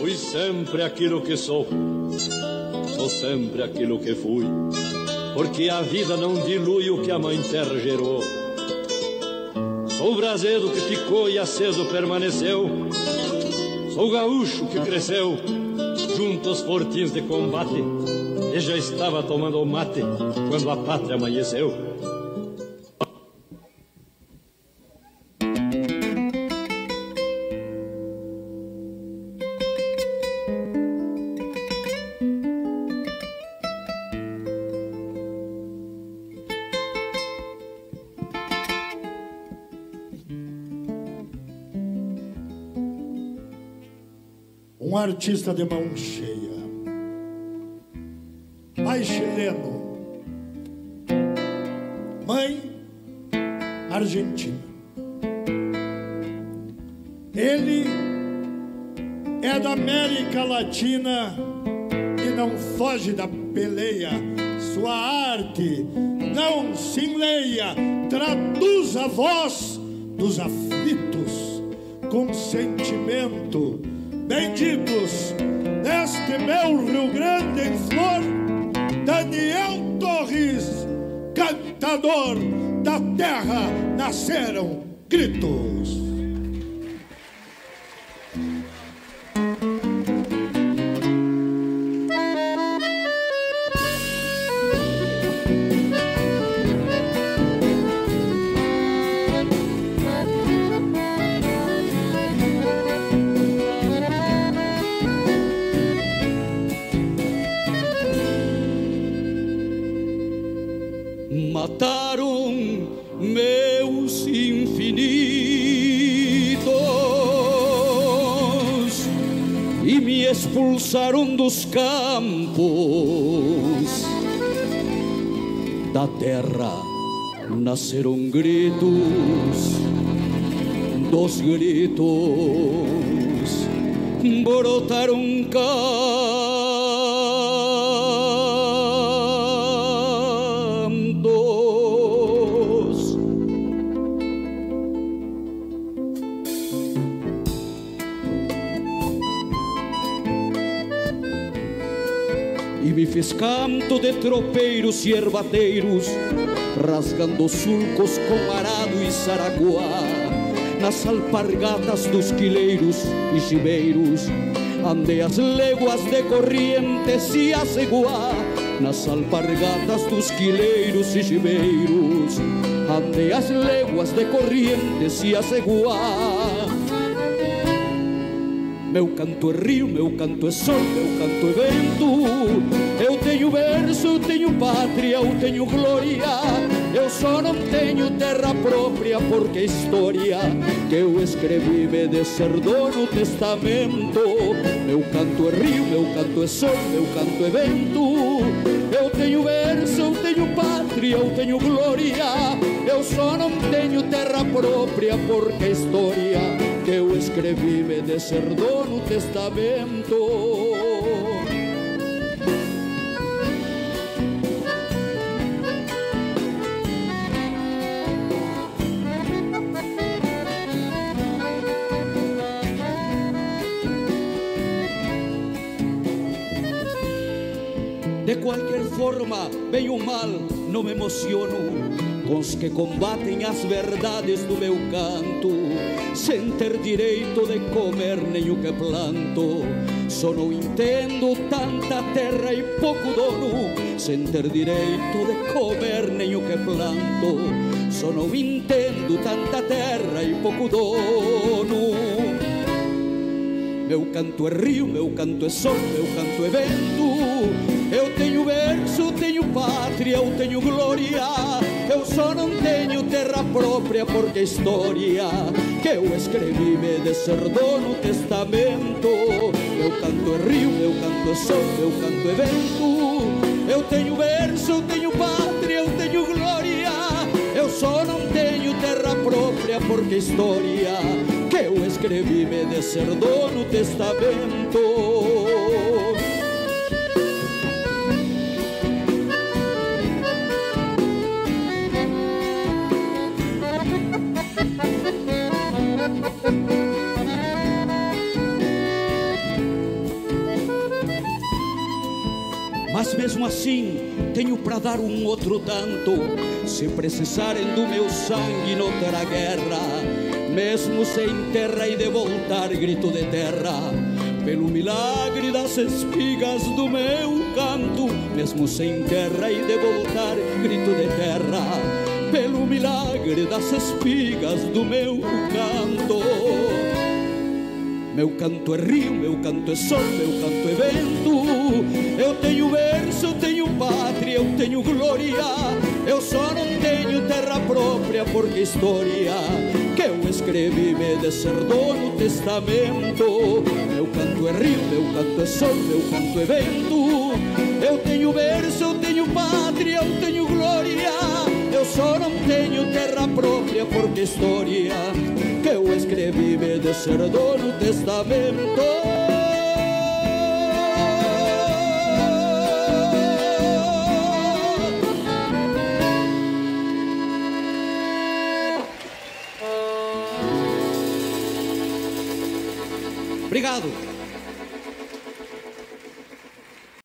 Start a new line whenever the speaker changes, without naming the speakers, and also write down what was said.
Fui sempre aquilo que sou, sou sempre aquilo que fui, porque a vida não dilui o que a mãe terra gerou. Sou o braseiro que ficou e aceso permaneceu, sou o gaúcho que cresceu junto aos fortins de combate e já estava tomando mate quando a pátria amanheceu.
Artista de mão cheia. Pai chileno, mãe argentina. Ele é da América Latina e não foge da peleia. Sua arte não se enleia, traduz a voz dos aflitos com sentimento benditos neste meu Rio Grande em flor, Daniel Torres, cantador da terra, nasceram gritos.
Expulsaron dos campos. Da terra nasceram gritos dos gritos brotaram cantos fiz canto de tropeiros e ervateiros, rasgando sulcos com arado e saraguá, nas alpargatas dos quileiros e chibeiros, andei as léguas de corrientes e aceguá, nas alpargatas dos quileiros e chibeiros, andei as léguas de corrientes e aceguá. Meu canto é rio, meu canto é sol, meu canto é vento. Eu tenho verso, eu tenho pátria, eu tenho glória. Eu só não tenho terra própria porque a história que eu escrevi me deserdou no testamento. Meu canto é rio, meu canto é sol, meu canto é vento. Eu tenho verso, eu tenho pátria, eu tenho glória. Eu só não tenho terra própria porque a história que eu escrevi me deserdou no testamento. De qualquer forma, bem ou mal, não me emociono com os que combatem as verdades do meu canto, sem ter direito de comer nem o que planto. Só não entendo tanta terra e pouco dono, sem ter direito de comer nem o que planto. Só não entendo tanta terra e pouco dono. Meu canto é rio, meu canto é sol, meu canto é vento. Eu tenho verso, tenho pátria, eu tenho glória. Eu só não tenho terra própria porque a história que eu escrevi me deserdou no testamento. Meu canto rio, meu canto sol, meu canto é vento. Eu tenho eu tenho pátria, eu tenho glória. Eu só não tenho terra própria porque a história que eu escrevi me deserdou no testamento. Mesmo assim tenho para dar um outro tanto. Se precisarem do meu sangue noutra guerra Mesmo sem terra e de voltar grito de terra. Pelo milagre das espigas do meu canto Mesmo sem terra e de voltar grito de terra. Pelo milagre das espigas do meu canto. Meu canto é rio, meu canto é sol, meu canto é vento. Eu tenho pátria, eu tenho glória. Eu só não tenho terra própria porque história que eu escrevi me de ser dono testamento. Meu canto é rio, meu canto é sol, meu canto é vento. Eu tenho verso, eu tenho pátria, eu tenho glória. Eu só não tenho terra própria porque história que eu escrevi me de ser dono testamento. Obrigado.